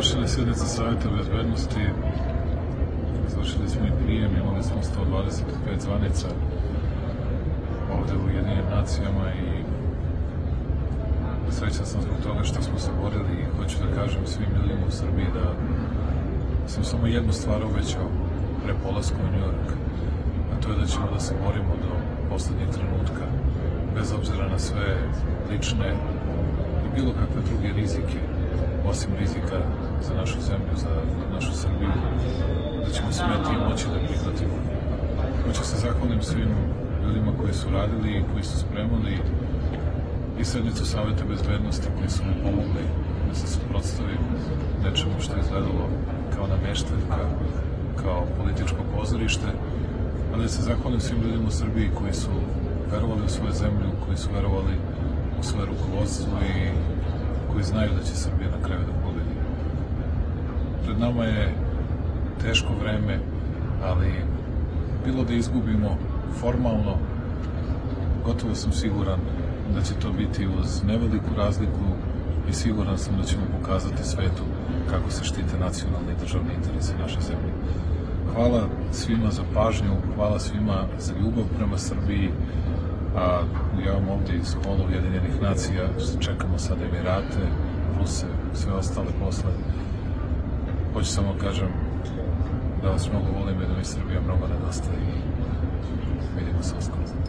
završena sjednica Savjeta bezbednosti. Završili smo i prijem, imali smo 125 zvanica ovde u Jedinim nacijama i srećan sam zbog toga što smo se borili i hoću da kažem svim ljudima u Srbiji da sam samo jednu stvar obećao pre polaska u New York, a to je da ćemo da se borimo do poslednjeg trenutka, bez obzira na sve lične bilo kakve druge rizike, osim rizika za našu zemlju, za našu Srbiju, da ćemo smeti i moći da prihvatimo. Hoću se zahvalim svim ljudima koji su radili i koji su spremali i sednicu Saveta bezbednosti koji su mi pomogli da se suprotstavim nečemu što je izgledalo kao namešteljka, kao političko pozorište, ali da se zahvalim svim ljudima u Srbiji koji su verovali u svoju zemlju, koji su verovali u svoje rukovodstvo i koji znaju da će Srbija na kraju da pobedi. Pred nama je teško vreme, ali bilo da izgubimo formalno, gotovo sam siguran da će to biti uz neveliku razliku i siguran sam da ćemo pokazati svetu kako se štite nacionalni i državni interesi naše zemlje. Hvala svima za pažnju, hvala svima za ljubav prema Srbiji, a ja vam ovde iz Hola Ujedinjenih nacija čekamo sad Emirate, Ruse, sve ostale posle. Hoću samo kažem da vas mnogo volim i da mi Srbija mnogo nedostaje i vidimo se uskoro.